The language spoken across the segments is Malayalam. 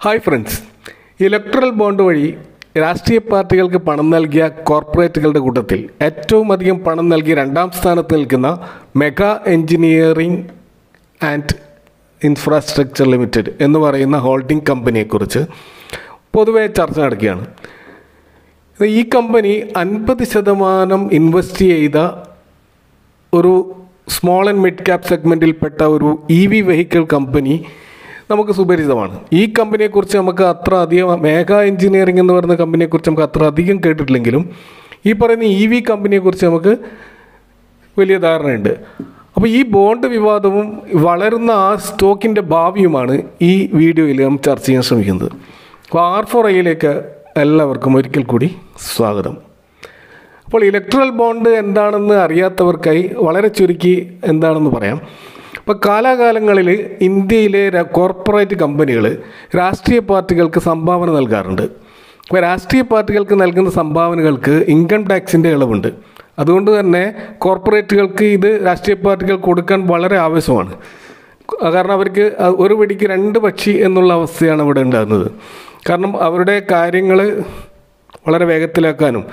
ഹായ് ഫ്രണ്ട്സ് ഇലക്ട്രൽ ബോണ്ട് വഴി രാഷ്ട്രീയ പാർട്ടികൾക്ക് പണം നൽകിയ കോർപ്പറേറ്റുകളുടെ കൂട്ടത്തിൽ ഏറ്റവും അധികം പണം നൽകി രണ്ടാം സ്ഥാനത്ത് നിൽക്കുന്ന mega engineering and infrastructure limited എന്ന് പറയുന്ന ഹോൾഡിംഗ് കമ്പനിയെക്കുറിച്ച് പൊതുവെ ചർച്ച നടക്കുകയാണ്. ഈ കമ്പനി അൻപത് ശതമാനം ഇൻവെസ്റ്റ് ചെയ്ത ഒരു സ്മോൾ ആൻഡ് മിഡ് ക്യാപ് സെഗ്മെന്റിൽപ്പെട്ട ഒരു ഇ വി വെഹിക്കിൾ കമ്പനി നമുക്ക് സുപരിചിതമാണ്. ഈ കമ്പനിയെക്കുറിച്ച് നമുക്ക് അത്ര അധികം മേഘ എഞ്ചിനീയറിംഗ് എന്ന് പറയുന്ന കമ്പനിയെക്കുറിച്ച് നമുക്ക് അത്ര അധികം കേട്ടിട്ടില്ലെങ്കിലും ഈ പറയുന്ന ഇ വി കമ്പനിയെക്കുറിച്ച് നമുക്ക് വലിയ ധാരണയുണ്ട്. അപ്പോൾ ഈ ബോണ്ട് വിവാദവും വളരുന്ന ആ സ്റ്റോക്കിന്റെ ഭാവിയുമാണ് ഈ വീഡിയോയിൽ നാം ചർച്ച ചെയ്യാൻ ശ്രമിക്കുന്നത്. അപ്പോൾ ആർ ഫോർ ഐയിലേക്ക് എല്ലാവർക്കും ഒരിക്കൽ കൂടി സ്വാഗതം. അപ്പോൾ ഇലക്ട്രൽ ബോണ്ട് എന്താണെന്ന് അറിയാത്തവർക്കായി വളരെ ചുരുക്കി എന്താണെന്ന് പറയാം. അപ്പോൾ കാലാകാലങ്ങളിൽ ഇന്ത്യയിലെ കോർപ്പറേറ്റ് കമ്പനികൾ രാഷ്ട്രീയ പാർട്ടികൾക്ക് സംഭാവന നൽകാറുണ്ട്. അപ്പോൾ രാഷ്ട്രീയ പാർട്ടികൾക്ക് നൽകുന്ന സംഭാവനകൾക്ക് ഇൻകം ടാക്സിന്റെ ഇളവുണ്ട് അതുകൊണ്ട് തന്നെ കോർപ്പറേറ്റുകൾക്ക് ഇത് രാഷ്ട്രീയ പാർട്ടികൾ കൊടുക്കാൻ വളരെ ആവശ്യമാണ്. കാരണം അവർക്ക് ഒരു പിടിക്ക് രണ്ട് പക്ഷി എന്നുള്ള അവസ്ഥയാണ് ഇവിടെ ഉണ്ടാകുന്നത്. കാരണം അവരുടെ കാര്യങ്ങൾ വളരെ വേഗത്തിലാക്കാനും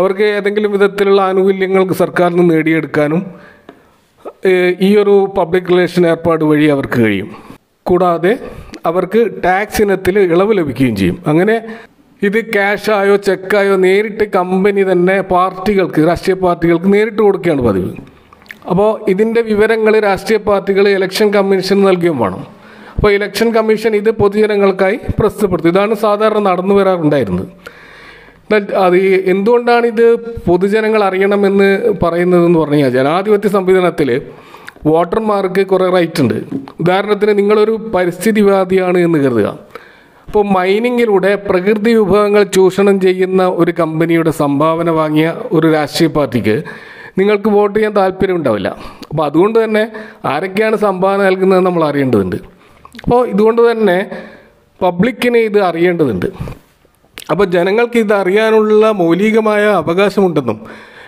അവർക്ക് ഏതെങ്കിലും വിധത്തിലുള്ള ആനുകൂല്യങ്ങൾ സർക്കാരിൽ നിന്ന് നേടിയെടുക്കാനും ഈ ഒരു പബ്ലിക് റിലേഷൻ ഏർപ്പാട് വഴി അവർക്ക് കഴിയും. കൂടാതെ അവർക്ക് ടാക്സ് ഇനത്തിൽ ഇളവ് ലഭിക്കുകയും ചെയ്യും. അങ്ങനെ ഇത് ക്യാഷായോ ചെക്കായോ നേരിട്ട് കമ്പനി തന്നെ പാർട്ടികൾക്ക് രാഷ്ട്രീയ പാർട്ടികൾക്ക് നേരിട്ട് കൊടുക്കുകയാണ് പതിവ്. അപ്പോൾ ഇതിന്റെ വിവരങ്ങൾ രാഷ്ട്രീയ പാർട്ടികൾ ഇലക്ഷൻ കമ്മീഷൻ നൽകുകയും വേണം. അപ്പോൾ ഇലക്ഷൻ കമ്മീഷൻ ഇത് പൊതുജനങ്ങൾക്കായി പ്രസിദ്ധപ്പെടുത്തും. ഇതാണ് സാധാരണ നടന്നു വരാറുണ്ടായിരുന്നത്. അത് എന്തുകൊണ്ടാണ് ഇത് പൊതുജനങ്ങൾ അറിയണമെന്ന് പറയുന്നതെന്ന് പറഞ്ഞു കഴിഞ്ഞാൽ ജനാധിപത്യ സംവിധാനത്തിൽ വോട്ടർമാർക്ക് കുറേ റൈറ്റ് ഉണ്ട്. ഉദാഹരണത്തിന് നിങ്ങളൊരു പരിസ്ഥിതിവാദിയാണ് എന്ന് കരുതുക. അപ്പോൾ മൈനിങ്ങിലൂടെ പ്രകൃതി വിഭവങ്ങൾ ചൂഷണം ചെയ്യുന്ന ഒരു കമ്പനിയുടെ സംഭാവന വാങ്ങിയ ഒരു രാഷ്ട്രീയ പാർട്ടിക്ക് നിങ്ങൾക്ക് വോട്ട് ചെയ്യാൻ താല്പര്യം ഉണ്ടാവില്ല. അപ്പോൾ അതുകൊണ്ട് തന്നെ ആരൊക്കെയാണ് സംഭാവന നൽകുന്നത് നമ്മൾ അറിയേണ്ടതുണ്ട്. അപ്പോൾ ഇതുകൊണ്ട് തന്നെ പബ്ലിക്കിനെ ഇത് അറിയേണ്ടതുണ്ട്. അപ്പോൾ ജനങ്ങൾക്ക് ഇത് അറിയാനുള്ള മൗലികമായ അവകാശമുണ്ടെന്നും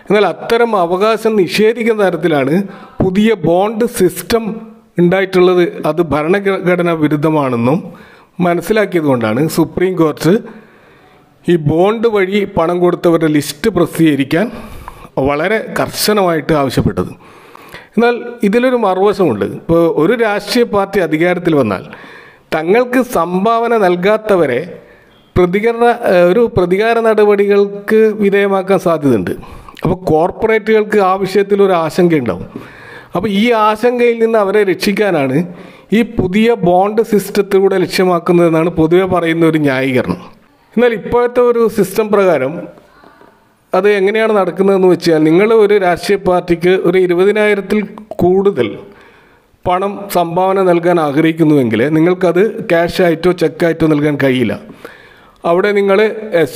എന്നാൽ അത്തരം അവകാശം നിഷേധിക്കുന്ന തരത്തിലാണ് പുതിയ ബോണ്ട് സിസ്റ്റം ഉണ്ടായിട്ടുള്ളത്. അത് ഭരണഘടനാ വിരുദ്ധമാണെന്നും മനസ്സിലാക്കിയതുകൊണ്ടാണ് സുപ്രീം കോടതി ഈ ബോണ്ട് വഴി പണം കൊടുത്തവരുടെ ലിസ്റ്റ് പ്രസിദ്ധീകരിക്കാൻ വളരെ കർശനമായിട്ട് ആവശ്യപ്പെട്ടത്. എന്നാൽ ഇതിലൊരു മറുവശമുണ്ട്. ഇപ്പോൾ ഒരു രാഷ്ട്രീയ പാർട്ടി അധികാരത്തിൽ വന്നാൽ തങ്ങൾക്ക് സംഭാവന നൽകാത്തവരെ പ്രതികരണ ഒരു പ്രതികാര നടപടികൾക്ക് വിധേയമാക്കാൻ സാധ്യതയുണ്ട്. അപ്പോൾ കോർപ്പറേറ്റുകൾക്ക് ആ വിഷയത്തിൽ ഒരു ആശങ്കയുണ്ടാവും. അപ്പോൾ ഈ ആശങ്കയിൽ നിന്ന് അവരെ രക്ഷിക്കാനാണ് ഈ പുതിയ ബോണ്ട് സിസ്റ്റത്തിലൂടെ ലക്ഷ്യമാക്കുന്നതെന്നാണ് പൊതുവെ പറയുന്ന ഒരു ന്യായീകരണം. എന്നാൽ ഇപ്പോഴത്തെ ഒരു സിസ്റ്റം പ്രകാരം അത് എങ്ങനെയാണ് നടക്കുന്നതെന്ന് വെച്ചാൽ നിങ്ങൾ ഒരു രാഷ്ട്രീയ പാർട്ടിക്ക് ഒരു ഇരുപതിനായിരത്തിൽ കൂടുതൽ പണം സംഭാവന നൽകാൻ ആഗ്രഹിക്കുന്നുവെങ്കിൽ നിങ്ങൾക്കത് ക്യാഷായിട്ടോ ചെക്കായിട്ടോ നൽകാൻ കഴിയില്ല. അവിടെ നിങ്ങൾ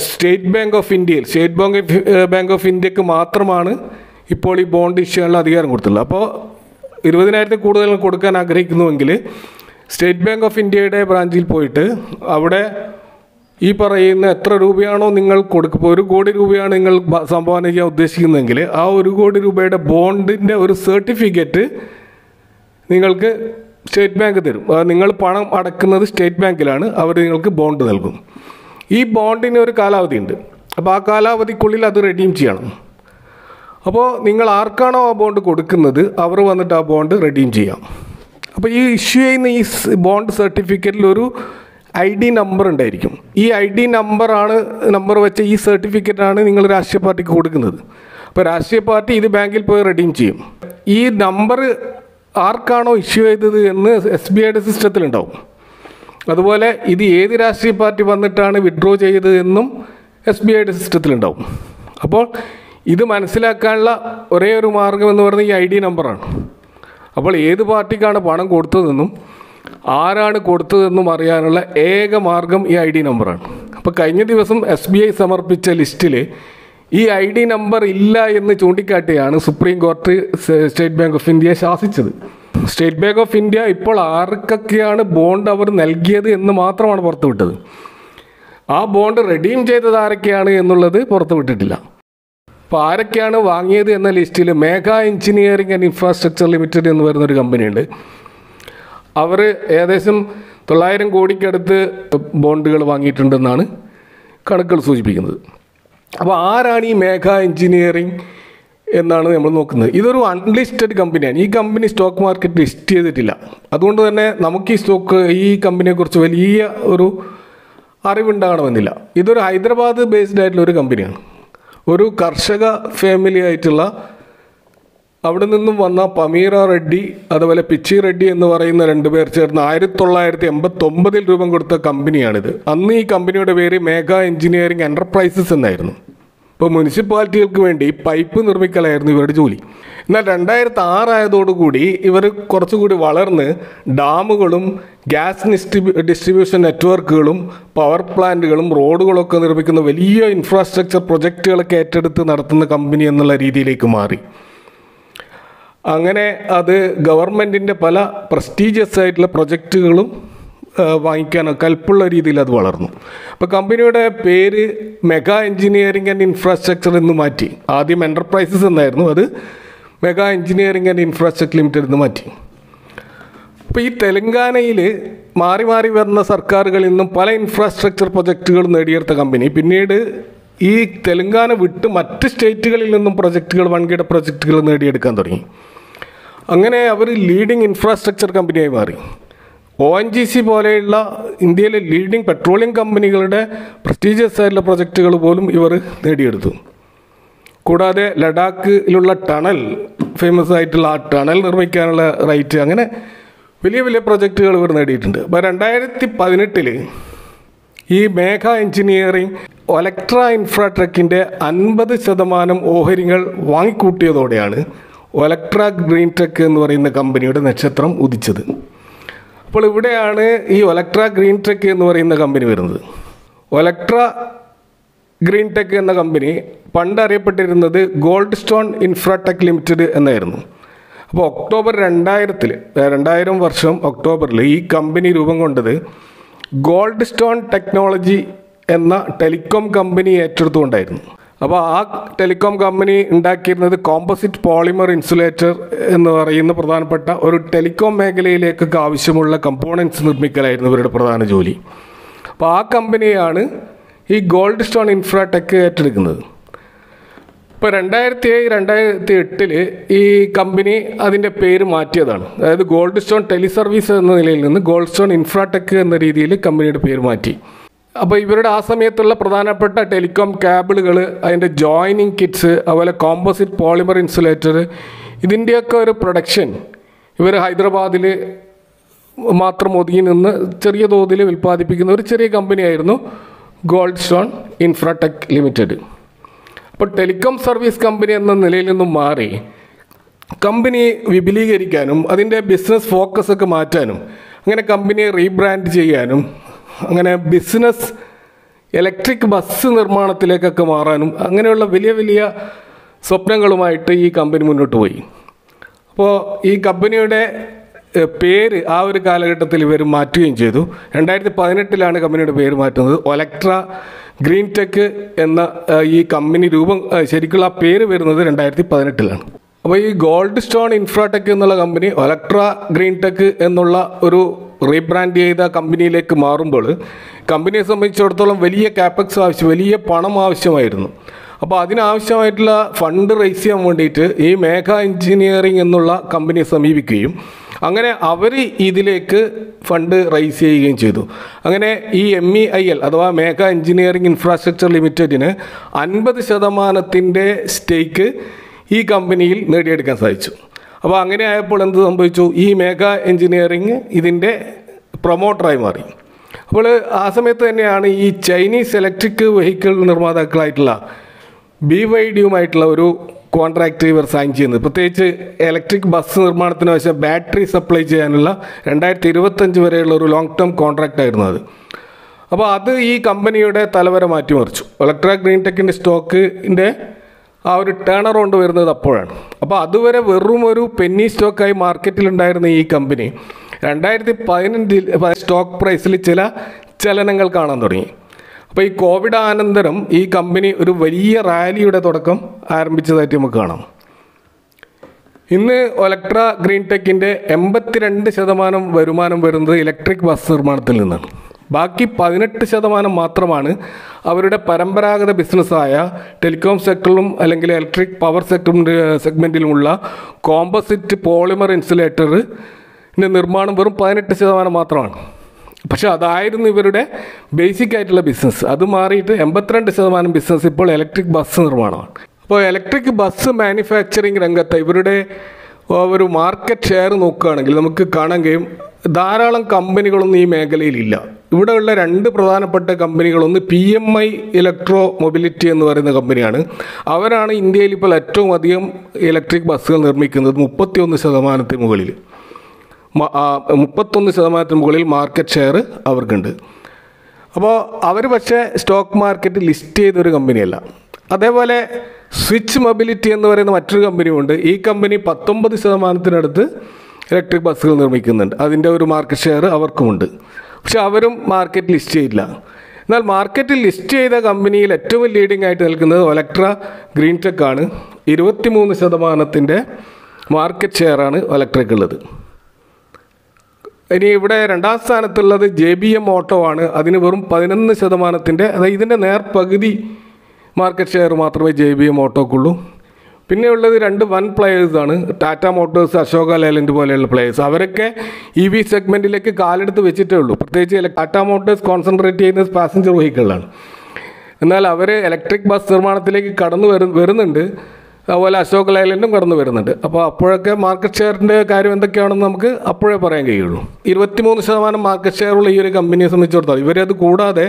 സ്റ്റേറ്റ് ബാങ്ക് ഓഫ് ഇന്ത്യയിൽ സ്റ്റേറ്റ് ബാങ്ക് ബാങ്ക് ഓഫ് ഇന്ത്യയ്ക്ക് മാത്രമാണ് ഇപ്പോൾ ഈ ബോണ്ട് ഇഷ്യൂ ചെയ്യാനുള്ള അധികാരം കൊടുത്തുള്ളത് അപ്പോൾ ഇരുപതിനായിരത്തിൽ കൂടുതൽ കൊടുക്കാൻ ആഗ്രഹിക്കുന്നുവെങ്കിൽ സ്റ്റേറ്റ് ബാങ്ക് ഓഫ് ഇന്ത്യയുടെ ബ്രാഞ്ചിൽ പോയിട്ട് അവിടെ ഈ പറയുന്ന എത്ര രൂപയാണോ നിങ്ങൾ കൊടുക്കുക ഒരു കോടി രൂപയാണ് നിങ്ങൾ സംഭാവന ചെയ്യാൻ ഉദ്ദേശിക്കുന്നതെങ്കിൽ ആ ഒരു കോടി രൂപയുടെ ബോണ്ടിന്റെ ഒരു സർട്ടിഫിക്കറ്റ് നിങ്ങൾക്ക് സ്റ്റേറ്റ് ബാങ്ക് തരും. നിങ്ങൾ പണം അടക്കുന്നത് സ്റ്റേറ്റ് ബാങ്കിലാണ് അവർ നിങ്ങൾക്ക് ബോണ്ട് നൽകും. ഈ ബോണ്ടിന് ഒരു കാലാവധിയുണ്ട്. അപ്പോൾ ആ കാലാവധിക്കുള്ളിൽ അത് റെഡീം ചെയ്യണം. അപ്പോൾ നിങ്ങൾ ആർക്കാണോ ആ ബോണ്ട് കൊടുക്കുന്നത് അവർ വന്നിട്ട് ആ ബോണ്ട് റെഡീം ചെയ്യാം. അപ്പോൾ ഈ ഇഷ്യൂ ചെയ്യുന്ന ഈ ബോണ്ട് സർട്ടിഫിക്കറ്റിൽ ഒരു ഐ ഡി നമ്പർ ഉണ്ടായിരിക്കും. ഈ ഐ ഡി നമ്പറാണ് നമ്പർ വെച്ച ഈ സർട്ടിഫിക്കറ്റാണ് നിങ്ങൾ രാഷ്ട്രീയ പാർട്ടിക്ക് കൊടുക്കുന്നത്. അപ്പോൾ രാഷ്ട്രീയ പാർട്ടി ഇത് ബാങ്കിൽ പോയി റെഡീം ചെയ്യും. ഈ നമ്പർ ആർക്കാണോ ഇഷ്യൂ ചെയ്തത് എന്ന് എസ് ബി ഐയുടെ സിസ്റ്റത്തിലുണ്ടാവും അതുപോലെ ഇത് ഏത് രാഷ്ട്രീയ പാർട്ടി വന്നിട്ടാണ് വിഡ്രോ ചെയ്തത് എന്നും എസ് ബി ഐയുടെ സിസ്റ്റത്തിലുണ്ടാവും അപ്പോൾ ഇത് മനസ്സിലാക്കാനുള്ള ഒരേ ഒരു മാർഗം എന്ന് പറയുന്നത് ഈ ഐ ഡി നമ്പറാണ് അപ്പോൾ ഏത് പാർട്ടിക്കാണ് പണം കൊടുത്തതെന്നും ആരാണ് കൊടുത്തതെന്നും അറിയാനുള്ള ഏക മാർഗം ഈ ഐ ഡി നമ്പറാണ് അപ്പോൾ കഴിഞ്ഞ ദിവസം എസ് ബി ഐ സമർപ്പിച്ച ലിസ്റ്റിൽ ഈ ഐ ഡി നമ്പർ ഇല്ല എന്ന് ചൂണ്ടിക്കാട്ടിയാണ് സുപ്രീം കോടതി സ്റ്റേറ്റ് ബാങ്ക് ഓഫ് ഇന്ത്യയെ ശാസിച്ചത്. സ്റ്റേറ്റ് ബാങ്ക് ഓഫ് ഇന്ത്യ ഇപ്പോൾ ആർക്കൊക്കെയാണ് ബോണ്ട് അവർ നൽകിയത് എന്ന് മാത്രമാണ് പുറത്തുവിട്ടത്. ആ ബോണ്ട് റെഡീം ചെയ്തത് ആരൊക്കെയാണ് എന്നുള്ളത് പുറത്തുവിട്ടിട്ടില്ല. അപ്പോൾ ആരൊക്കെയാണ് വാങ്ങിയത് എന്ന ലിസ്റ്റിൽ Megha engineering and infrastructure limited എന്ന് പറയുന്ന ഒരു കമ്പനിയുണ്ട് അവർ ഏകദേശം തൊള്ളായിരം കോടിക്കടുത്ത് ബോണ്ടുകൾ വാങ്ങിയിട്ടുണ്ടെന്നാണ് കണക്കുകൾ സൂചിപ്പിക്കുന്നത്. അപ്പോൾ ആരാണ് ഈ മേഘ എഞ്ചിനീയറിംഗ് എന്നാണ് നമ്മൾ നോക്കുന്നത്. ഇതൊരു അൺലിസ്റ്റഡ് കമ്പനിയാണ് ഈ കമ്പനി സ്റ്റോക്ക് മാർക്കറ്റ് ലിസ്റ്റ് ചെയ്തിട്ടില്ല. അതുകൊണ്ട് തന്നെ നമുക്ക് ഈ സ്റ്റോക്ക് ഈ കമ്പനിയെക്കുറിച്ച് വലിയ ഒരു അറിവുണ്ടാകണമെന്നില്ല. ഇതൊരു ഹൈദരാബാദ് ബേസ്ഡ് ആയിട്ടുള്ള ഒരു കമ്പനിയാണ് ഒരു കർഷക ഫാമിലി ആയിട്ടുള്ള അവിടെ നിന്നും വന്ന പമീറ റെഡ്ഡി അതുപോലെ പിച്ചി റെഡ്ഡി എന്ന് പറയുന്ന രണ്ട് പേർ ചേർന്ന് ആയിരത്തി തൊള്ളായിരത്തി എൺപത്തി ഒമ്പതിൽ രൂപം കൊടുത്ത കമ്പനിയാണിത് അന്ന് ഈ കമ്പനിയുടെ പേര് മേഘ എഞ്ചിനീയറിംഗ് എന്റർപ്രൈസസ് എന്നായിരുന്നു. ഇപ്പോൾ മുനിസിപ്പാലിറ്റികൾക്ക് വേണ്ടി പൈപ്പ് നിർമ്മിക്കലായിരുന്നു ഇവരുടെ ജോലി. എന്നാൽ രണ്ടായിരത്തി ആറായതോടുകൂടി ഇവർ കുറച്ചുകൂടി വളർന്ന് ഡാമുകളും ഗ്യാസ് ഡിസ്ട്രിബ്യൂ ഡിസ്ട്രിബ്യൂഷൻ നെറ്റ്വർക്കുകളും പവർ പ്ലാന്റുകളും റോഡുകളൊക്കെ നിർമ്മിക്കുന്ന വലിയ ഇൻഫ്രാസ്ട്രക്ചർ പ്രൊജക്റ്റുകളൊക്കെ ഏറ്റെടുത്ത് നടത്തുന്ന കമ്പനി എന്നുള്ള രീതിയിലേക്ക് മാറി. അങ്ങനെ അത് ഗവൺമെന്റിന്റെ പല പ്രസ്റ്റീജിയസ് ആയിട്ടുള്ള പ്രൊജക്റ്റുകളും വാങ്ങിക്കാൻ കൽപ്പുള്ള രീതിയിൽ അത് വളർന്നു. അപ്പോൾ കമ്പനിയുടെ പേര് മെഗാ എഞ്ചിനീയറിംഗ് ആൻഡ് ഇൻഫ്രാസ്ട്രക്ചർ എന്ന് മാറ്റി. ആദ്യം എന്റർപ്രൈസസ് എന്നായിരുന്നു. അത് mega engineering and infrastructure limited എന്ന് മാറ്റി. അപ്പോൾ ഈ തെലങ്കാനയിൽ മാറി മാറി വരുന്ന സർക്കാരുകളിൽ നിന്നും പല ഇൻഫ്രാസ്ട്രക്ചർ പ്രൊജക്റ്റുകൾ നേടിയെടുത്ത കമ്പനി. പിന്നീട് ഈ തെലങ്കാന വിട്ട് മറ്റ് സ്റ്റേറ്റുകളിൽ നിന്നും പ്രൊജക്റ്റുകൾ വൻകിട പ്രൊജക്റ്റുകൾ നേടിയെടുക്കാൻ തുടങ്ങി. അങ്ങനെ അവർ ലീഡിംഗ് ഇൻഫ്രാസ്ട്രക്ചർ കമ്പനിയായി മാറി. ഒ എൻ ജി സി പോലെയുള്ള ഇന്ത്യയിലെ ലീഡിംഗ് പെട്രോളിയം കമ്പനികളുടെ പ്രസ്റ്റീജിയസ് ആയിട്ടുള്ള പ്രൊജക്റ്റുകൾ പോലും ഇവർ നേടിയെടുത്തു. കൂടാതെ ലഡാക്കിലുള്ള ടണൽ ഫേമസ് ആയിട്ടുള്ള ആ ടണൽ നിർമ്മിക്കാനുള്ള റൈറ്റ് അങ്ങനെ വലിയ വലിയ പ്രൊജക്റ്റുകൾ ഇവർ നേടിയിട്ടുണ്ട്. അപ്പോൾ രണ്ടായിരത്തി പതിനെട്ടിൽ ഈ മേഘ എഞ്ചിനീയറിംഗ് ഒലക്ട്ര ഇൻഫ്രാട്രക്കിന്റെ അൻപത് ശതമാനം ഓഹരികൾ വാങ്ങിക്കൂട്ടിയതോടെയാണ് ഒലക്ട്ര ഗ്രീൻ ടെക് എന്ന് പറയുന്ന കമ്പനിയുടെ നക്ഷത്രം ഉദിച്ചത്. അപ്പോൾ ഇവിടെയാണ് ഈ ഒലക്ട്ര ഗ്രീൻ ടെക് എന്ന് പറയുന്ന കമ്പനി വരുന്നത്. ഒലക്ട്ര ഗ്രീൻ ടെക് എന്ന കമ്പനി പണ്ട് അറിയപ്പെട്ടിരുന്നത് ഗോൾഡ് സ്റ്റോൺ ഇൻഫ്രാടെക് ലിമിറ്റഡ് എന്നായിരുന്നു. അപ്പോൾ ഒക്ടോബർ രണ്ടായിരത്തിൽ രണ്ടായിരം വർഷം ഒക്ടോബറിൽ ഈ കമ്പനി രൂപം കൊണ്ടത് ഗോൾഡ് സ്റ്റോൺ ടെക്നോളജി എന്ന ടെലികോം കമ്പനി ഏറ്റെടുത്തുകൊണ്ടായിരുന്നു. അപ്പോൾ ആ ടെലികോം കമ്പനി ഉണ്ടാക്കിയിരുന്നത് കോമ്പോസിറ്റ് പോളിമർ ഇൻസുലേറ്റർ എന്ന് പറയുന്ന പ്രധാനപ്പെട്ട ഒരു ടെലികോം മേഖലയിലേക്കൊക്കെ ആവശ്യമുള്ള കമ്പോണൻസ് നിർമ്മിക്കലായിരുന്നു ഇവരുടെ പ്രധാന ജോലി. അപ്പോൾ ആ കമ്പനിയാണ് ഈ ഗോൾഡ് സ്റ്റോൺ ഇൻഫ്രാടെക് ഏറ്റെടുക്കുന്നത്. ഇപ്പോൾ രണ്ടായിരത്തി ഏഴ് രണ്ടായിരത്തി എട്ടിൽ ഈ കമ്പനി അതിന്റെ പേര് മാറ്റിയതാണ്. അതായത് ഗോൾഡ് സ്റ്റോൺ ടെലിസർവീസ് എന്ന നിലയിൽ നിന്ന് ഗോൾഡ് സ്റ്റോൺ ഇൻഫ്രാടെക് എന്ന രീതിയിൽ കമ്പനിയുടെ പേര് മാറ്റി. അപ്പോൾ ഇവരുടെ ആ സമയത്തുള്ള പ്രധാനപ്പെട്ട ടെലികോം കേബിളുകൾ അതിന്റെ ജോയിനിങ് കിറ്റ്സ് അതുപോലെ കോമ്പോസിറ്റ് പോളിമർ ഇൻസുലേറ്റർ ഇതിന്റെയൊക്കെ ഒരു പ്രൊഡക്ഷൻ. ഇവർ ഹൈദരാബാദിൽ മാത്രം ഒതുങ്ങി നിന്ന് ചെറിയ തോതിൽ ഉൽപ്പാദിപ്പിക്കുന്ന ഒരു ചെറിയ കമ്പനിയായിരുന്നു ഗോൾഡ് സ്റ്റോൺ ഇൻഫ്രാടെക് ലിമിറ്റഡ്. അപ്പോൾ ടെലികോം സർവീസ് കമ്പനി എന്ന നിലയിൽ നിന്നും മാറി കമ്പനി വിപുലീകരിക്കാനും അതിന്റെ ബിസിനസ് ഫോക്കസൊക്കെ മാറ്റാനും അങ്ങനെ കമ്പനിയെ റീബ്രാൻഡ് ചെയ്യാനും അങ്ങനെ ബിസിനസ് ഇലക്ട്രിക് ബസ് നിർമ്മാണത്തിലേക്കൊക്കെ മാറാനും അങ്ങനെയുള്ള വലിയ വലിയ സ്വപ്നങ്ങളുമായിട്ട് ഈ കമ്പനി മുന്നോട്ട് പോയി. അപ്പോൾ ഈ കമ്പനിയുടെ പേര് ആ ഒരു കാലഘട്ടത്തിൽ ഇവർ മാറ്റുകയും ചെയ്തു. രണ്ടായിരത്തി പതിനെട്ടിലാണ് കമ്പനിയുടെ പേര് മാറ്റുന്നത്. ഒലക്ട്ര ഗ്രീൻ ടെക് എന്ന ഈ കമ്പനി രൂപം ശരിക്കുള്ള ആ പേര് വരുന്നത് രണ്ടായിരത്തി പതിനെട്ടിലാണ് അപ്പോൾ ഈ ഗോൾഡ് സ്റ്റോൺ ഇൻഫ്രാടെക് എന്നുള്ള കമ്പനി ഒലക്ട്ര ഗ്രീൻ ടെക് എന്നുള്ള ഒരു റീബ്രാൻഡ് ചെയ്ത കമ്പനിയിലേക്ക് മാറുമ്പോൾ കമ്പനിയെ സംബന്ധിച്ചിടത്തോളം വലിയ ക്യാപക്സ് ആവശ്യം വലിയ പണം ആവശ്യമായിരുന്നു. അപ്പോൾ അതിനാവശ്യമായിട്ടുള്ള ഫണ്ട് റേസ് ചെയ്യാൻ വേണ്ടിയിട്ട് ഈ മേഘ എഞ്ചിനീയറിംഗ് എന്നുള്ള കമ്പനിയെ സമീപിക്കുകയും അങ്ങനെ അവർ ഇതിലേക്ക് ഫണ്ട് റൈസ് ചെയ്യുകയും ചെയ്തു. അങ്ങനെ ഈ എം ഇ ഐ എൽ അഥവാ മേഘ എഞ്ചിനീയറിംഗ് ഇൻഫ്രാസ്ട്രക്ചർ ലിമിറ്റഡിന് അൻപത് ശതമാനത്തിന്റെ സ്റ്റേക്ക് ഈ കമ്പനിയിൽ നേടിയെടുക്കാൻ സാധിച്ചു. അപ്പോൾ അങ്ങനെ ആയപ്പോൾ എന്ത് സംഭവിച്ചു? ഈ മേഘ എഞ്ചിനീയറിംഗ് ഇതിന്റെ പ്രൊമോട്ടറായി മാറി. അപ്പോൾ ആ സമയത്ത് തന്നെയാണ് ഈ ചൈനീസ് ഇലക്ട്രിക് വെഹിക്കിൾ നിർമ്മാതാക്കളായിട്ടുള്ള ബി വൈ ഡിയുമായിട്ടുള്ള ഒരു കോൺട്രാക്റ്റ് ഇവർ സൈൻ ചെയ്യുന്നത്. പ്രത്യേകിച്ച് ഇലക്ട്രിക് ബസ് നിർമ്മാണത്തിന് ആവശ്യം ബാറ്ററി സപ്ലൈ ചെയ്യാനുള്ള രണ്ടായിരത്തി ഇരുപത്തഞ്ച് വരെയുള്ള ഒരു ലോങ് ടേം കോൺട്രാക്റ്റ് ആയിരുന്നു അത്. അപ്പോൾ അത് ഈ കമ്പനിയുടെ തലവരെ മാറ്റിമറിച്ചു. ഇലക്ട്ര ഗ്രീൻ ടെക്കിന്റെ സ്റ്റോക്കിന്റെ ആ ഒരു ടേൺ അറൗണ്ട് വരുന്നത് അപ്പോഴാണ്. അപ്പോൾ അതുവരെ വെറും ഒരു പെന്നി സ്റ്റോക്കായി മാർക്കറ്റിലുണ്ടായിരുന്ന ഈ കമ്പനി രണ്ടായിരത്തി പതിനഞ്ചിൽ സ്റ്റോക്ക് പ്രൈസിൽ ചില ചലനങ്ങൾ കാണാൻ തുടങ്ങി. അപ്പോൾ ഈ കോവിഡ് അനന്തരം ഈ കമ്പനി ഒരു വലിയ റാലിയുടെ തുടക്കം ആരംഭിച്ചതായിട്ട് നമുക്ക് കാണാം. ഇന്ന് ഒലക്ട്ര ഗ്രീൻ ടെക്കിന്റെ എൺപത്തിരണ്ട് ശതമാനം വരുമാനം വരുന്നത് ഇലക്ട്രിക് ബസ് നിർമ്മാണത്തിൽ നിന്നാണ്. ബാക്കി പതിനെട്ട് ശതമാനം മാത്രമാണ് അവരുടെ പരമ്പരാഗത ബിസിനസ്സായ ടെലികോം സെക്ടറിലും അല്ലെങ്കിൽ ഇലക്ട്രിക് പവർ സെക്ടറിന്റെ സെഗ്മെന്റിലുമുള്ള കോമ്പസിറ്റ് പോളിമർ ഇൻസുലേറ്ററിന്റെ നിർമ്മാണം വെറും പതിനെട്ട് ശതമാനം മാത്രമാണ്. പക്ഷെ അതായിരുന്നു ഇവരുടെ ബേസിക് ആയിട്ടുള്ള ബിസിനസ് അത് മാറിയിട്ട് എൺപത്തിരണ്ട് ശതമാനം ബിസിനസ് ഇപ്പോൾ ഇലക്ട്രിക് ബസ് നിർമ്മാണമാണ്. അപ്പോൾ ഇലക്ട്രിക് ബസ് മാനുഫാക്ചറിങ് രംഗത്ത് ഇവരുടെ ഒരു മാർക്കറ്റ് ഷെയർ നോക്കുകയാണെങ്കിൽ നമുക്ക് കാണാൻ കഴിയും ധാരാളം കമ്പനികളൊന്നും ഈ മേഖലയിലില്ല ഇവിടെയുള്ള രണ്ട് പ്രധാനപ്പെട്ട കമ്പനികളൊന്ന് P M I electro mobility എന്ന് പറയുന്ന കമ്പനിയാണ്. അവരാണ് ഇന്ത്യയിൽ ഇപ്പോൾ ഏറ്റവും അധികം ഇലക്ട്രിക് ബസ്സുകൾ നിർമ്മിക്കുന്നത് മുപ്പത്തിയൊന്ന് ശതമാനത്തിന് മുകളിൽ. മുപ്പത്തൊന്ന് ശതമാനത്തിന് മുകളിൽ മാർക്കറ്റ് ഷെയർ അവർക്കുണ്ട്. അപ്പോൾ അവർ പക്ഷേ സ്റ്റോക്ക് മാർക്കറ്റ് ലിസ്റ്റ് ചെയ്തൊരു കമ്പനിയല്ല. അതേപോലെ സ്വിച്ച് മൊബിലിറ്റി എന്ന് പറയുന്ന മറ്റൊരു കമ്പനിയുണ്ട് ഈ കമ്പനി പത്തൊമ്പത് ശതമാനത്തിനടുത്ത് ഇലക്ട്രിക് ബസ്സുകൾ നിർമ്മിക്കുന്നുണ്ട്. അതിന്റെ ഒരു മാർക്കറ്റ് ഷെയർ അവർക്കുമുണ്ട്. പക്ഷെ അവരും മാർക്കറ്റ് ലിസ്റ്റ് ചെയ്തില്ല. എന്നാൽ മാർക്കറ്റിൽ ലിസ്റ്റ് ചെയ്ത കമ്പനിയിൽ ഏറ്റവും ലീഡിംഗ് ആയിട്ട് നിൽക്കുന്നത് ഒലക്ട്ര ഗ്രീൻ ടെക് ആണ്. ഇരുപത്തിമൂന്ന് ശതമാനത്തിന്റെ മാർക്കറ്റ് ഷെയർ ഷെയറാണ് ഒലക്ട്രയ്ക്കുള്ളത് ഇനി ഇവിടെ രണ്ടാം സ്ഥാനത്തുള്ളത് ജെ ബി എം ഓട്ടോ ആണ്. അതിന് വെറും പതിനൊന്ന് ശതമാനത്തിന്റെ അതായത് ഇതിന്റെ നേർ പകുതി മാർക്കറ്റ് ഷെയർ മാത്രമേ ജെ ബി എം ഓട്ടോക്കുള്ളൂ പിന്നെ ഉള്ളത് രണ്ട് വൺ പ്ലെയേഴ്സാണ് ടാറ്റ മോട്ടോഴ്സ് അശോക ലേലൻഡ് പോലെയുള്ള പ്ലെയേഴ്സ് അവരൊക്കെ ഇ വി സെഗ്മെന്റിലേക്ക് കാലെടുത്ത് വെച്ചിട്ടേ ഉള്ളൂ. പ്രത്യേകിച്ച് ടാറ്റ മോട്ടോഴ്സ് കോൺസെൻട്രേറ്റ് ചെയ്യുന്ന പാസഞ്ചർ വെഹിക്കിളാണ് എന്നാൽ അവർ ഇലക്ട്രിക് ബസ് നിർമ്മാണത്തിലേക്ക് കടന്നു വരു വരുന്നുണ്ട്. അതുപോലെ അശോക് ലൈലൻഡും കടന്നു വരുന്നുണ്ട്. അപ്പോൾ അപ്പോഴൊക്കെ മാർക്കറ്റ് ഷെയറിന്റെ കാര്യം എന്തൊക്കെയാണെന്ന് നമുക്ക് അപ്പോഴേ പറയാൻ കഴിയുള്ളൂ. ഇരുപത്തിമൂന്ന് ശതമാനം മാർക്കറ്റ് ഷെയറുള്ള ഈ ഒരു കമ്പനിയെ സംബന്ധിച്ചിടത്തോളം ഇവരത് കൂടാതെ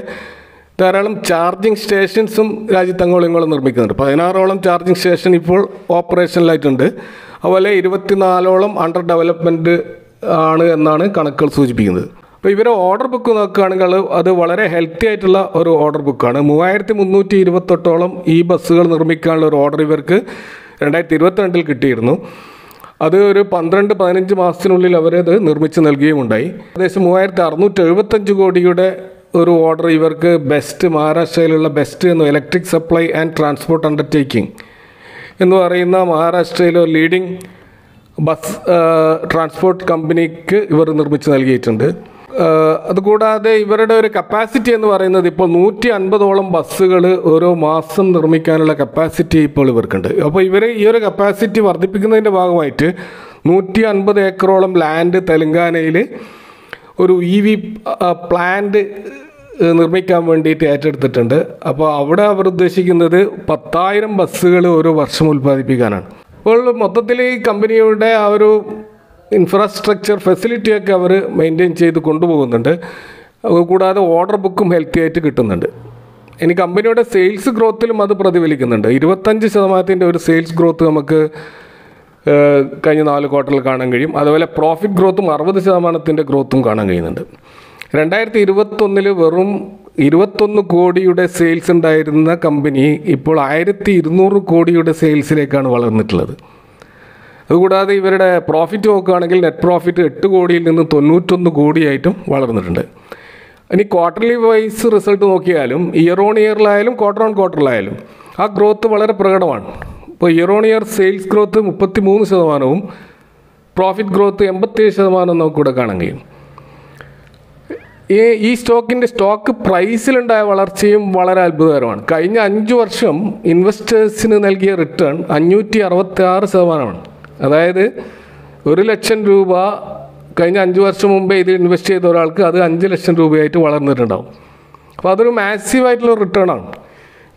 ധാരാളം ചാർജിങ് സ്റ്റേഷൻസും രാജ്യത്ത് അങ്ങോളം ഇങ്ങോളം നിർമ്മിക്കുന്നുണ്ട്. പതിനാറോളം ചാർജിങ് സ്റ്റേഷൻ ഇപ്പോൾ ഓപ്പറേഷനിലായിട്ടുണ്ട് അതുപോലെ ഇരുപത്തിനാലോളം അണ്ടർ ഡെവലപ്മെന്റ് ആണ് എന്നാണ് കണക്കുകൾ സൂചിപ്പിക്കുന്നത്. അപ്പോൾ ഇവരെ ഓർഡർ ബുക്ക് നോക്കുകയാണെങ്കിൽ അത് വളരെ ഹെൽത്തി ആയിട്ടുള്ള ഒരു ഓർഡർ ബുക്കാണ് മൂവായിരത്തി മുന്നൂറ്റി ഇരുപത്തെട്ടോളം ഈ ബസ്സുകൾ നിർമ്മിക്കാനുള്ള ഒരു ഓർഡർ ഇവർക്ക് രണ്ടായിരത്തി ഇരുപത്തിരണ്ടിൽ കിട്ടിയിരുന്നു. അത് ഒരു പന്ത്രണ്ട് പതിനഞ്ച് മാസത്തിനുള്ളിൽ അവരത് നിർമ്മിച്ച് നൽകുകയും ഉണ്ടായി. ഏകദേശം മൂവായിരത്തി അറുന്നൂറ്റി എഴുപത്തഞ്ച് കോടിയുടെ ഒരു ഓർഡർ ഇവർക്ക് ബെസ്റ്റ് മഹാരാഷ്ട്രയിലുള്ള ബെസ്റ്റ് എന്ന electric supply and transport undertaking എന്ന് പറയുന്ന മഹാരാഷ്ട്രയിലെ ലീഡിംഗ് ബസ് ട്രാൻസ്പോർട്ട് കമ്പനിക്ക് ഇവർ നിർമ്മിച്ച് നൽകിയിട്ടുണ്ട്. അതുകൂടാതെ ഇവരുടെ ഒരു കപ്പാസിറ്റി എന്ന് പറയുന്നത് ഇപ്പോൾ നൂറ്റി അൻപതോളം ബസ്സുകൾ ഓരോ മാസം നിർമ്മിക്കാനുള്ള കപ്പാസിറ്റി ഇപ്പോൾ ഇവർക്കുണ്ട്. അപ്പോൾ ഇവർ ഈ ഒരു കപ്പാസിറ്റി വർദ്ധിപ്പിക്കുന്നതിന്റെ ഭാഗമായിട്ട് നൂറ്റി അൻപത് ഏക്കറോളം ലാൻഡ് തെലങ്കാനയിൽ ഒരു ഇ വി പ്ലാന്റ് നിർമ്മിക്കാൻ വേണ്ടിയിട്ട് ഏറ്റെടുത്തിട്ടുണ്ട്. അപ്പോൾ അവിടെ അവർ ഉദ്ദേശിക്കുന്നത് പത്തായിരം ബസ്സുകൾ ഓരോ വർഷം ഉൽപ്പാദിപ്പിക്കാനാണ്. അപ്പോൾ മൊത്തത്തിൽ ഈ കമ്പനിയുടെ ആ ഒരു ഇൻഫ്രാസ്ട്രക്ചർ ഫെസിലിറ്റിയൊക്കെ അവർ മെയിന്റെയിൻ ചെയ്ത് കൊണ്ടുപോകുന്നുണ്ട്. കൂടാതെ ഓർഡർ ബുക്കും ഹെൽത്തി ആയിട്ട് കിട്ടുന്നുണ്ട്. ഇനി കമ്പനിയുടെ സെയിൽസ് ഗ്രോത്തിലും അത് പ്രതിഫലിക്കുന്നുണ്ട്. ഇരുപത്തഞ്ച് ശതമാനത്തിന്റെ ഒരു സെയിൽസ് ഗ്രോത്ത് നമുക്ക് കഴിഞ്ഞ നാല് ക്വാർട്ടറിൽ കാണാൻ കഴിയും. അതുപോലെ പ്രോഫിറ്റ് ഗ്രോത്തും അറുപത് ശതമാനത്തിന്റെ ഗ്രോത്തും കാണാൻ കഴിയുന്നുണ്ട്. രണ്ടായിരത്തി ഇരുപത്തൊന്നിൽ വെറും ഇരുപത്തൊന്ന് കോടിയുടെ സെയിൽസ് ഉണ്ടായിരുന്ന കമ്പനി ഇപ്പോൾ ആയിരത്തി ഇരുന്നൂറ് കോടിയുടെ സെയിൽസിലേക്കാണ് വളർന്നിട്ടുള്ളത്. അതുകൂടാതെ ഇവരുടെ പ്രോഫിറ്റ് നോക്കുകയാണെങ്കിൽ നെറ്റ് പ്രോഫിറ്റ് എട്ട് കോടിയിൽ നിന്ന് തൊണ്ണൂറ്റൊന്ന് കോടിയായിട്ടും വളർന്നിട്ടുണ്ട്. ഇനി ക്വാർട്ടർലി വൈസ് റിസൾട്ട് നോക്കിയാലും ഇയർ ഓൺ ഇയറിലായാലും ക്വാർട്ടർ ഓൺ ക്വാർട്ടറിലായാലും ആ ഗ്രോത്ത് വളരെ പ്രകടമാണ്. ഇപ്പോൾ year on year sales growth മുപ്പത്തി മൂന്ന് ശതമാനവും പ്രോഫിറ്റ് ഗ്രോത്ത് എൺപത്തേഴ് ശതമാനവും നമുക്കിവിടെ കാണാൻ കഴിയും. ഈ സ്റ്റോക്കിന്റെ സ്റ്റോക്ക് പ്രൈസിലുണ്ടായ വളർച്ചയും വളരെ അത്ഭുതകരമാണ്. കഴിഞ്ഞ അഞ്ച് വർഷം ഇൻവെസ്റ്റേഴ്സിന് നൽകിയ റിട്ടേൺ അഞ്ഞൂറ്റി അറുപത്തി ആറ് ശതമാനമാണ്. അതായത് ഒരു ലക്ഷം രൂപ കഴിഞ്ഞ അഞ്ച് വർഷം മുമ്പേ ഇതിൽ ഇൻവെസ്റ്റ് ചെയ്ത ഒരാൾക്ക് അത് അഞ്ച് ലക്ഷം രൂപയായിട്ട് വളർന്നിട്ടുണ്ടാവും. അപ്പോൾ അതൊരു മാസീവായിട്ടുള്ള റിട്ടേൺ ആണ്.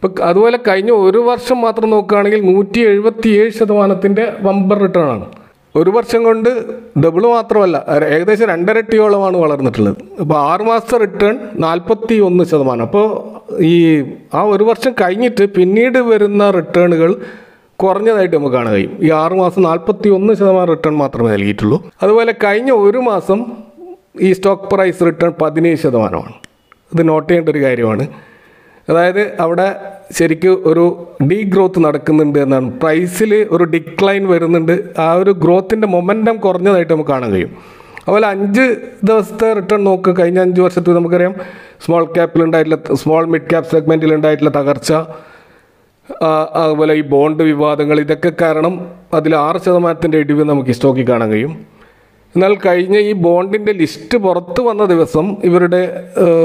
ഇപ്പം അതുപോലെ കഴിഞ്ഞ ഒരു വർഷം മാത്രം നോക്കുകയാണെങ്കിൽ നൂറ്റി എഴുപത്തി ഏഴ് ശതമാനത്തിന്റെ വമ്പർ റിട്ടേൺ ആണ്. ഒരു വർഷം കൊണ്ട് ഡബിൾ മാത്രമല്ല ഏകദേശം രണ്ടരട്ടിയോളമാണ് വളർന്നിട്ടുള്ളത്. അപ്പോൾ ആറ് റിട്ടേൺ നാൽപ്പത്തി ഒന്ന് ശതമാനം. അപ്പോൾ ഈ ആ ഒരു വർഷം കഴിഞ്ഞിട്ട് പിന്നീട് വരുന്ന റിട്ടേണുകൾ കുറഞ്ഞതായിട്ട് നമുക്ക് കാണാൻ കഴിയും. ഈ ആറ് മാസം നാൽപ്പത്തി ഒന്ന് ശതമാനം റിട്ടേൺ മാത്രമേ നൽകിയിട്ടുള്ളൂ. അതുപോലെ കഴിഞ്ഞ ഒരു മാസം ഈ സ്റ്റോക്ക് പ്രൈസ് റിട്ടേൺ പതിനേഴ് ശതമാനമാണ്. ഇത് നോട്ട് ചെയ്യേണ്ട ഒരു കാര്യമാണ്. അതായത് അവിടെ ശരിക്കും ഒരു ഡീ ഗ്രോത്ത് നടക്കുന്നുണ്ട് എന്നാണ്. പ്രൈസിൽ ഒരു ഡിക്ലൈൻ വരുന്നുണ്ട്. ആ ഒരു ഗ്രോത്തിന്റെ മൊമെന്റം കുറഞ്ഞതായിട്ട് നമുക്ക് കാണാൻ കഴിയും. അതുപോലെ അഞ്ച് ദിവസത്തെ റിട്ടേൺ നോക്ക്. കഴിഞ്ഞ അഞ്ച് വർഷത്തിൽ നമുക്കറിയാം സ്മോൾ ക്യാപ്പിൽ ഉണ്ടായിട്ടുള്ള സ്മോൾ മിഡ് ക്യാപ് സെഗ്മെന്റിൽ ഉണ്ടായിട്ടുള്ള തകർച്ച അതുപോലെ ഈ ബോണ്ട് വിവാദങ്ങൾ ഇതൊക്കെ കാരണം അതിൽ ആറ് ശതമാനത്തിന്റെ ഇടിവ് നമുക്ക് ഈ സ്റ്റോക്കിൽ കാണാൻ കഴിയും. എന്നാൽ കഴിഞ്ഞ ഈ ബോണ്ടിന്റെ ലിസ്റ്റ് പുറത്ത് വന്ന ദിവസം ഇവരുടെ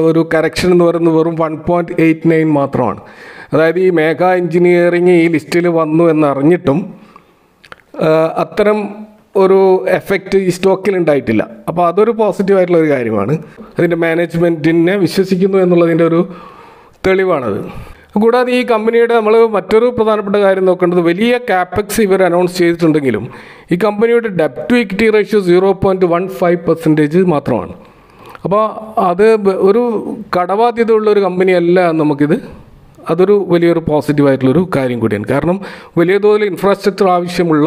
ഒരു കറക്ഷൻ എന്ന് പറയുന്നത് വെറും വൺ പോയിന്റ് എയ്റ്റ് നയൻ മാത്രമാണ്. അതായത് ഈ മേഘ എഞ്ചിനീയറിംഗ് ഈ ലിസ്റ്റിൽ വന്നു എന്നറിഞ്ഞിട്ടും അത്തരം ഒരു എഫക്റ്റ് ഈ സ്റ്റോക്കിൽ ഉണ്ടായിട്ടില്ല. അപ്പോൾ അതൊരു പോസിറ്റീവ് ആയിട്ടുള്ള ഒരു കാര്യമാണ് അതിന്റെ മാനേജ്മെന്റിനെ വിശ്വസിക്കുന്നു എന്നുള്ളതിന്റെ ഒരു തെളിവാണത്. കൂടാതെ ഈ കമ്പനിയുടെ നമ്മൾ മറ്റൊരു പ്രധാനപ്പെട്ട കാര്യം നോക്കേണ്ടത് വലിയ ക്യാപെക്സ് ഇവർ അനൗൺസ് ചെയ്തിട്ടുണ്ടെങ്കിലും ഈ കമ്പനിയുടെ ഡെപ്റ്റ് to equity ratio zero point one five percentage മാത്രമാണ്. അപ്പോൾ അത് ഒരു കടബാധ്യത ഉള്ള ഒരു കമ്പനിയല്ല നമുക്കിത്. അതൊരു വലിയൊരു പോസിറ്റീവായിട്ടുള്ളൊരു കാര്യം കൂടിയാണ്. കാരണം വലിയ തോതിൽ ഇൻഫ്രാസ്ട്രക്ചർ ആവശ്യമുള്ള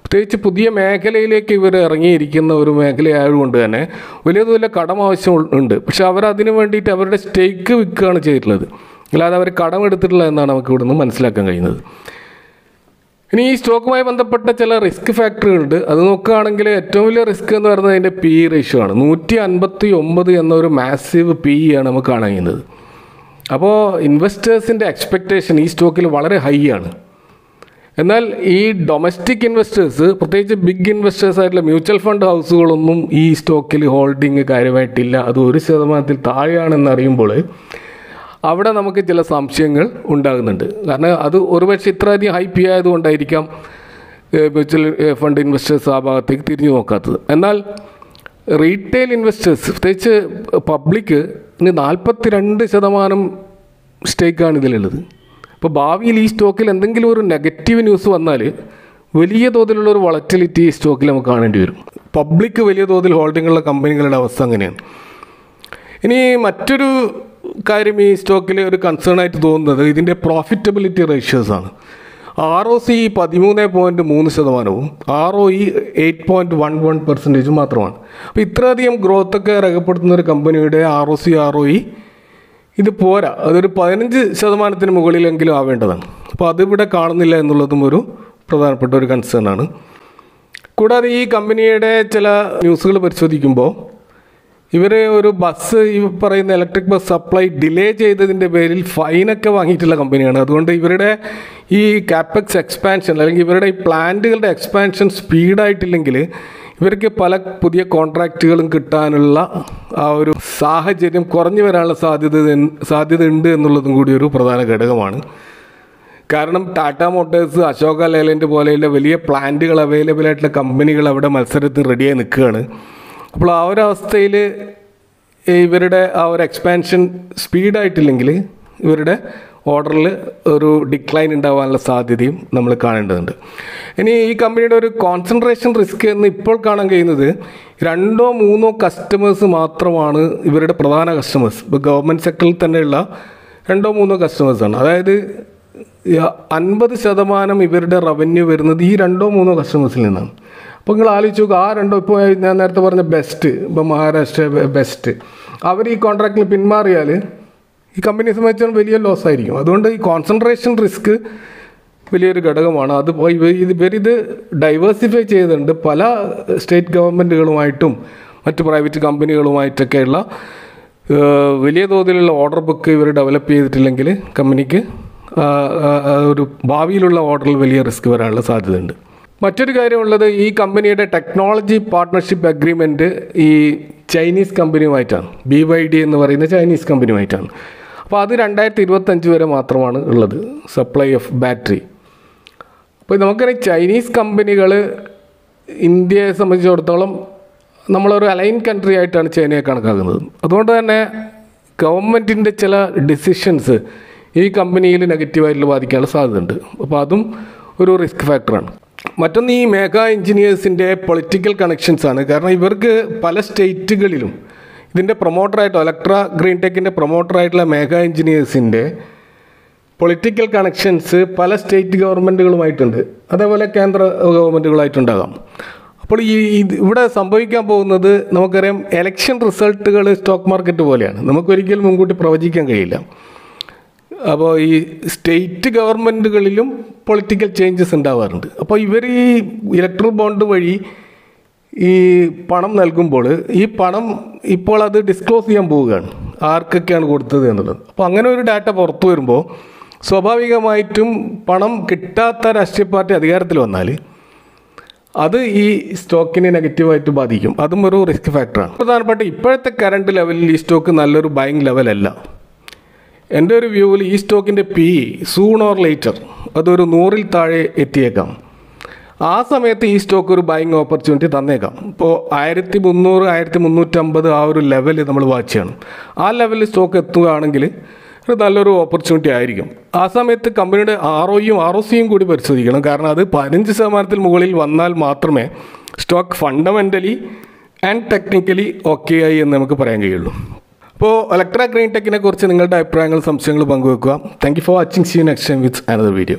പ്രത്യേകിച്ച് പുതിയ മേഖലയിലേക്ക് ഇവർ ഇറങ്ങിയിരിക്കുന്ന ഒരു മേഖലയായതുകൊണ്ട് തന്നെ വലിയ തോതിലെ കടം ആവശ്യമുണ്ട് പക്ഷേ അവർ അതിനു വേണ്ടിയിട്ട് അവരുടെ സ്റ്റേക്ക് വിൽക്കുകയാണ് ചെയ്തിട്ടുള്ളത്. അല്ലാതെ അവർ കടം എടുത്തിട്ടില്ല എന്നാണ് നമുക്ക് ഇവിടുന്ന് മനസ്സിലാക്കാൻ കഴിയുന്നത്. ഇനി ഈ സ്റ്റോക്കുമായി ബന്ധപ്പെട്ട ചില റിസ്ക് ഫാക്ടറുകളുണ്ട്. അത് നോക്കുകയാണെങ്കിൽ ഏറ്റവും വലിയ റിസ്ക് എന്ന് പറയുന്നത് അതിന്റെ പി റേഷ്യോ ആണ്. നൂറ്റി അൻപത്തി ഒമ്പത് എന്നൊരു മാസീവ് പി ആണ് നമുക്ക് കാണാൻ കഴിയുന്നത്. അപ്പോൾ ഇൻവെസ്റ്റേഴ്സിന്റെ എക്സ്പെക്റ്റേഷൻ ഈ സ്റ്റോക്കിൽ വളരെ ഹൈ ആണ്. എന്നാൽ ഈ ഡൊമസ്റ്റിക് ഇൻവെസ്റ്റേഴ്സ് പ്രത്യേകിച്ച് ബിഗ് ഇൻവെസ്റ്റേഴ്സ് ആയിട്ടുള്ള മ്യൂച്വൽ ഫണ്ട് ഹൗസുകളൊന്നും ഈ സ്റ്റോക്കിൽ ഹോൾഡിംഗ് കാര്യമായിട്ടില്ല. അത് ഒരു ശതമാനത്തിൽ താഴെയാണെന്ന് അറിയുമ്പോൾ അവിടെ നമുക്ക് ചില സംശയങ്ങൾ ഉണ്ടാകുന്നുണ്ട്. കാരണം അത് ഒരുപക്ഷെ ഇത്രയധികം ഹൈ പി ആയതുകൊണ്ടായിരിക്കാം മ്യൂച്വൽ ഫണ്ട് ഇൻവെസ്റ്റേഴ്സ് ആ ഭാഗത്തേക്ക് തിരിഞ്ഞു നോക്കാത്തത്. എന്നാൽ റീറ്റെയിൽ ഇൻവെസ്റ്റേഴ്സ് പ്രത്യേകിച്ച് പബ്ലിക് ഇനി നാൽപ്പത്തി രണ്ട് ശതമാനം സ്റ്റേക്കാണ് ഇതിലുള്ളത്. അപ്പോൾ ഭാവിയിൽ ഈ സ്റ്റോക്കിൽ എന്തെങ്കിലും ഒരു നെഗറ്റീവ് ന്യൂസ് വന്നാൽ വലിയ തോതിലുള്ള ഒരു വളറ്റിലിറ്റി ഈ സ്റ്റോക്കിൽ നമുക്ക് കാണേണ്ടി വരും. പബ്ലിക് വലിയ തോതിൽ ഹോൾഡിങ്ങുള്ള കമ്പനികളുടെ അവസ്ഥ അങ്ങനെയാണ്. ഇനി മറ്റൊരു കാര്യം ഈ സ്റ്റോക്കിൽ ഒരു കൺസേൺ ആയിട്ട് തോന്നുന്നത് ഇതിന്റെ പ്രോഫിറ്റബിലിറ്റി റേഷ്യോസ് ആണ്. ആർ ഒ സി പതിമൂന്ന് പോയിന്റ് മൂന്ന് ശതമാനവും R O E eight point one one പെർസെന്റേജും മാത്രമാണ്. അപ്പോൾ ഇത്രയധികം ഗ്രോത്ത് ഒക്കെ രേഖപ്പെടുത്തുന്ന ഒരു കമ്പനിയുടെ R O C R O E ഇത് പോരാ. അതൊരു പതിനഞ്ച് ശതമാനത്തിന് മുകളിലെങ്കിലും ആവേണ്ടതാണ്. അപ്പോൾ അതിവിടെ കാണുന്നില്ല എന്നുള്ളതും ഒരു പ്രധാനപ്പെട്ട ഒരു കൺസേൺ ആണ്. കൂടാതെ ഈ കമ്പനിയുടെ ചില ന്യൂസുകൾ പരിശോധിക്കുമ്പോൾ ഇവർ ഒരു ബസ് ഈ പറയുന്ന ഇലക്ട്രിക് ബസ് സപ്ലൈ ഡിലേ ചെയ്തതിന്റെ പേരിൽ ഫൈനൊക്കെ വാങ്ങിയിട്ടുള്ള കമ്പനിയാണ് അതുകൊണ്ട് ഇവരുടെ ഈ കാപ്പക്സ് എക്സ്പാൻഷൻ അല്ലെങ്കിൽ ഇവരുടെ ഈ പ്ലാന്റുകളുടെ എക്സ്പാൻഷൻ സ്പീഡായിട്ടില്ലെങ്കിൽ ഇവർക്ക് പല പുതിയ കോൺട്രാക്റ്റുകളും കിട്ടാനുള്ള ആ ഒരു സാഹചര്യം കുറഞ്ഞു വരാനുള്ള സാധ്യത സാധ്യത ഉണ്ട് എന്നുള്ളതും കൂടി ഒരു പ്രധാന ഘടകമാണ്. കാരണം ടാറ്റ മോട്ടേഴ്സ് അശോക ലേലന്റ് പോലെയുള്ള വലിയ പ്ലാന്റുകൾ അവൈലബിൾ ആയിട്ടുള്ള കമ്പനികൾ അവിടെ മത്സരത്തിന് റെഡിയായി നിൽക്കുകയാണ്. അപ്പോൾ ആ ഒരു അവസ്ഥയിൽ ഇവരുടെ ആ ഒരു എക്സ്പാൻഷൻ സ്പീഡായിട്ടില്ലെങ്കിൽ ഇവരുടെ ഓർഡറിൽ ഒരു ഡിക്ലൈൻ ഉണ്ടാവാനുള്ള സാധ്യതയും നമ്മൾ കാണേണ്ടതുണ്ട്. ഇനി ഈ കമ്പനിയുടെ ഒരു കോൺസെൻട്രേഷൻ റിസ്ക് എന്ന് ഇപ്പോൾ കാണാൻ കഴിയുന്നത് രണ്ടോ മൂന്നോ കസ്റ്റമേഴ്സ് മാത്രമാണ് ഇവരുടെ പ്രധാന കസ്റ്റമേഴ്സ് ഇപ്പോൾ ഗവൺമെന്റ് സെക്ടറിൽ തന്നെയുള്ള രണ്ടോ മൂന്നോ കസ്റ്റമേഴ്സാണ് അതായത് അൻപത് ശതമാനം ഇവരുടെ റവന്യൂ വരുന്നത് ഈ രണ്ടോ മൂന്നോ കസ്റ്റമേഴ്സിൽ നിന്നാണ്. അപ്പോൾ നിങ്ങൾ ആലോചിച്ച് നോക്കുക ആ രണ്ടോ ഇപ്പോൾ ഞാൻ നേരത്തെ പറഞ്ഞ ബെസ്റ്റ് ഇപ്പോൾ മഹാരാഷ്ട്ര ബെസ്റ്റ് അവർ ഈ കോൺട്രാക്റ്റിൽ പിന്മാറിയാൽ ഈ കമ്പനിയെ സംബന്ധിച്ചാൽ വലിയ ലോസ് ആയിരിക്കും. അതുകൊണ്ട് ഈ കോൺസെൻട്രേഷൻ റിസ്ക് വലിയൊരു ഘടകമാണ്. അത് ഇത് ഇവരിത് ഡൈവേഴ്സിഫൈ ചെയ്തിട്ടുണ്ട്. പല സ്റ്റേറ്റ് ഗവൺമെന്റുകളുമായിട്ടും മറ്റ് പ്രൈവറ്റ് കമ്പനികളുമായിട്ടൊക്കെയുള്ള വലിയ തോതിലുള്ള ഓർഡർ ബുക്ക് ഇവർ ഡെവലപ്പ് ചെയ്തിട്ടില്ലെങ്കിൽ കമ്പനിക്ക് ഒരു ഭാവിയിലുള്ള ഓർഡറിൽ വലിയ റിസ്ക് വരാനുള്ള സാധ്യതയുണ്ട്. മറ്റൊരു കാര്യമുള്ളത് ഈ കമ്പനിയുടെ ടെക്നോളജി പാർട്ട്ണർഷിപ്പ് അഗ്രിമെന്റ് ഈ ചൈനീസ് കമ്പനിയുമായിട്ടാണ് ബി വൈ ഡി എന്ന് പറയുന്ന ചൈനീസ് കമ്പനിയുമായിട്ടാണ് അപ്പോൾ അത് രണ്ടായിരത്തി ഇരുപത്തഞ്ച് വരെ മാത്രമാണ് ഉള്ളത് സപ്ലൈ ഓഫ് ബാറ്ററി അപ്പോൾ നമുക്കറിയാം ചൈനീസ് കമ്പനികൾ ഇന്ത്യയെ സംബന്ധിച്ചിടത്തോളം നമ്മളൊരു അലൈൻ കൺട്രി ആയിട്ടാണ് ചൈനയെ കണക്കാക്കുന്നത്. അതുകൊണ്ട് തന്നെ ഗവൺമെന്റിന്റെ ചില ഡിസിഷൻസ് ഈ കമ്പനിയിൽ നെഗറ്റീവായിട്ട് ബാധിക്കാനുള്ള സാധ്യതയുണ്ട്. അപ്പോൾ അതും ഒരു റിസ്ക് ഫാക്ടറാണ് മറ്റൊന്ന് ഈ മേഘ എഞ്ചിനീയേഴ്സിന്റെ പൊളിറ്റിക്കൽ കണക്ഷൻസ് ആണ്. കാരണം ഇവർക്ക് പല സ്റ്റേറ്റുകളിലും ഇതിന്റെ പ്രൊമോട്ടറായിട്ടോ ഇലക്ട്ര ഗ്രീൻ ടെക്കിന്റെ പ്രൊമോട്ടറായിട്ടുള്ള മേഘ എഞ്ചിനീയേഴ്സിന്റെ പൊളിറ്റിക്കൽ കണക്ഷൻസ് പല സ്റ്റേറ്റ് ഗവൺമെന്റുകളുമായിട്ടുണ്ട് അതേപോലെ കേന്ദ്ര ഗവൺമെന്റുകളായിട്ടുണ്ടാകാം അപ്പോൾ ഈ ഇവിടെ സംഭവിക്കാൻ പോകുന്നത് നമുക്കറിയാം എലക്ഷൻ റിസൾട്ടുകൾ സ്റ്റോക്ക് മാർക്കറ്റ് പോലെയാണ്. നമുക്കൊരിക്കലും മുൻകൂട്ടി പ്രവചിക്കാൻ കഴിയില്ല. അപ്പോൾ ഈ സ്റ്റേറ്റ് ഗവൺമെന്റുകളിലും പൊളിറ്റിക്കൽ ചേഞ്ചസ് ഉണ്ടാവാറുണ്ട്. അപ്പോൾ ഇവർ ഈ ഇലക്ട്രൽ ബോണ്ട് വഴി ഈ പണം നൽകുമ്പോൾ ഈ പണം ഇപ്പോൾ അത് ഡിസ്ക്ലോസ് ചെയ്യാൻ പോവുകയാണ്. ആർക്കൊക്കെയാണ് കൊടുത്തത് എന്നുള്ളത്. അപ്പോൾ അങ്ങനെ ഒരു ഡാറ്റ പുറത്തു വരുമ്പോൾ സ്വാഭാവികമായിട്ടും പണം കിട്ടാത്ത രാഷ്ട്രീയ പാർട്ടി അധികാരത്തിൽ വന്നാൽ അത് ഈ സ്റ്റോക്കിനെ നെഗറ്റീവായിട്ട് ബാധിക്കും. അതും ഒരു റിസ്ക് ഫാക്ടറാണ് പ്രധാനപ്പെട്ട ഇപ്പോഴത്തെ കറണ്ട് ലെവലിൽ ഈ സ്റ്റോക്ക് നല്ലൊരു ബൈങ് ലെവലല്ല എന്റെ ഒരു വ്യൂവിൽ ഈ സ്റ്റോക്കിന്റെ പി സൂൺ ഓർ ലേറ്റർ അതൊരു നൂറിൽ താഴെ എത്തിയേക്കാം. ആ സമയത്ത് ഈ സ്റ്റോക്ക് ഒരു ബൈങ് ഓപ്പർച്യൂണിറ്റി തന്നേക്കാം. ഇപ്പോൾ ആയിരത്തി മുന്നൂറ് ആയിരത്തി മുന്നൂറ്റമ്പത് ആ ഒരു ലെവൽ നമ്മൾ വാച്ച് ചെയ്യണം. ആ ലെവലിൽ സ്റ്റോക്ക് എത്തുകയാണെങ്കിൽ ഒരു നല്ലൊരു ഓപ്പർച്യൂണിറ്റി ആയിരിക്കും. ആ സമയത്ത് കമ്പനിയുടെ ആർ ഒയും ആർ ഒ സിയും കൂടി പരിശോധിക്കണം. കാരണം അത് പതിനഞ്ച് ശതമാനത്തിൽ മുകളിൽ വന്നാൽ മാത്രമേ stock fundamentally and technically okay ആയി എന്ന് നമുക്ക് പറയാൻ കഴിയുള്ളൂ. അപ്പോൾ ഇലക്ട്ര ഗ്രീൻ ടെക്കിനെ കുറിച്ച് നിങ്ങളുടെ അഭിപ്രായങ്ങൾ സംശയങ്ങളും പങ്കുവെക്കുക. Thank you for watching see next time with another video